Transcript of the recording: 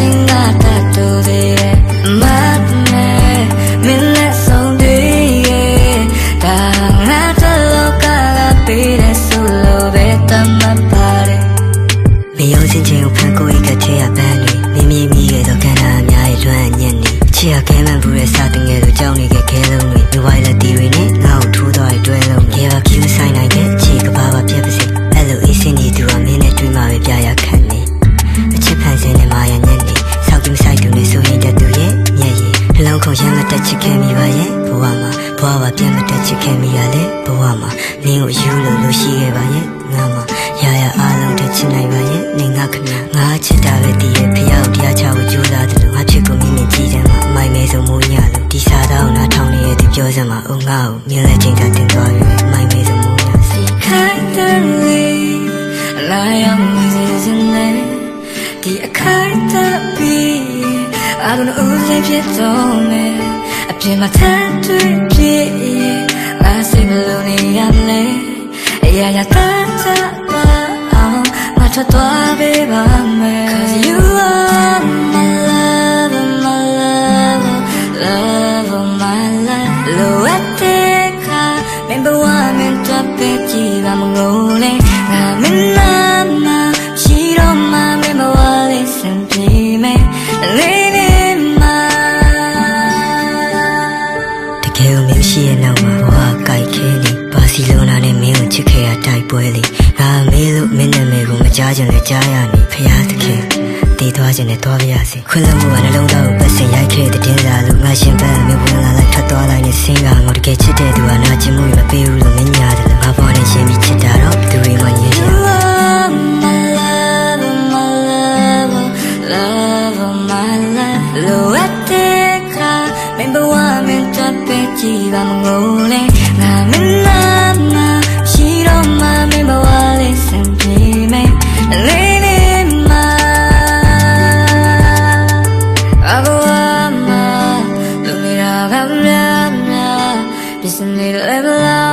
ချင်းကတတ်တူသေးတယ်မတ်နဲ့မင်းနဲ့ဆုံးတွေ့ရဲ့ဒါငါတလောကကပေးတဲ့ဆိုလို့ပဲတမပါတယ် မယုံစင်ချင်းကိုဖန်ကိုအိတ်ကချေရပန်းတွေမိမိမိရဲ့သောကန္နာအများရဲ့လွမ်းညံ့နေချေရခဲမှန်ဘူးရဲ့စာတင်ငယ်တို့ကြောင်း နှလုံးခုန်ရမ်းမတက်ချစ်ခဲ့မိပါရဲ့ဘဝမှာဘဝပါပြန်မတက်ချစ်ခဲ့မိရလေဘဝမှာနင်းကိုယူလို့လို့ရှိခဲ့ပါရဲ့ငါမှာရရအားလုံးတက်ချစ်နိုင်ပါရဲ့နေငါခဏငါချစ်တာပဲတည်ရဲ့ဖျောက်တရားချဖို့ကြိုးစားတယ်လို့ငါချစ်ကိုမြင်မြင်ကြည့်တယ်မှာအမိုင်မဲဆုံးမိုးညလို့ဒီစားတော့နားထောင်နေတဲ့သူပြောစမ်းမှာအုံငါ့ကိုမြင်လဲချိန်သာတင်သွားပြီအမိုင်မဲဆုံးမိုးညစီ kind of leave I အဘနဦးလေးဖြစ်တော့မယ်အပြင်မှာထမ်းတွေ့ဖြစ်ငါစိတ်မလုံးနေရလဲအရာရာတန်းချပါအောင်မထွက်သွားပေးပါမယ် Cause you are my love my love love of my life လိုအပ်တဲ့ခါမင်းဘဝမင်းတော့ပဲကြည့်ပါမငိုလဲငါမင်းနာမရှိတော့မှမင်းဘဝလေးစင်ပြေမယ် တကယ်ကိုမင်းရှိရဲ့နောက်မှာဘဝကြိုက်ခဲနေဘာစီလိုနာနဲ့မင်းကိုချစ်ခဲ့ရတိုက်ပွဲလေငါမေးလို့မင်းနာမည်ကိုမကြားချင်လဲကြားရနေဖျားသခင်တည်သွားခြင်းနဲ့သွားပါရစေခွင့်လွှတ်မှုကနှလုံးသားကိုပတ်စင်ရိုက်ခဲ့တဲ့တင်းစားလို့ငါရှင်ပန်းမင်းဝင်လာလိုက်ထွက်သွားလိုက်နဲ့စင်းကငေါတကယ်ချစ်တဲ့သူကနာကျင်မှုမပေးဘူးလို့မင်းညာတယ်လို့ငါပေါ်နေရှင်ပြီးချစ်တာတော့သူတွေမှညင်ရှ Listen, little ever love